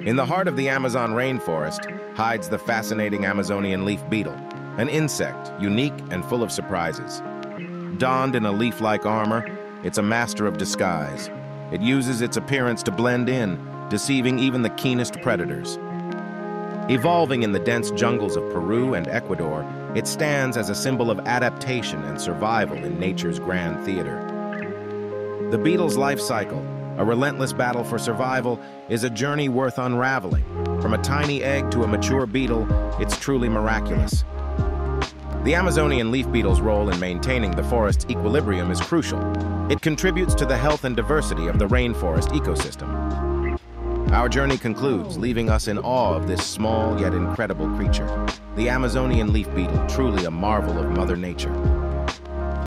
In the heart of the Amazon rainforest hides the fascinating Amazonian leaf beetle, an insect unique and full of surprises. Donned in a leaf-like armor, it's a master of disguise. It uses its appearance to blend in, deceiving even the keenest predators. Evolving in the dense jungles of Peru and Ecuador, it stands as a symbol of adaptation and survival in nature's grand theater. The beetle's life cycle, a relentless battle for survival, is a journey worth unraveling. From a tiny egg to a mature beetle, it's truly miraculous. The Amazonian leaf beetle's role in maintaining the forest's equilibrium is crucial. It contributes to the health and diversity of the rainforest ecosystem. Our journey concludes, leaving us in awe of this small yet incredible creature. The Amazonian leaf beetle, truly a marvel of Mother Nature.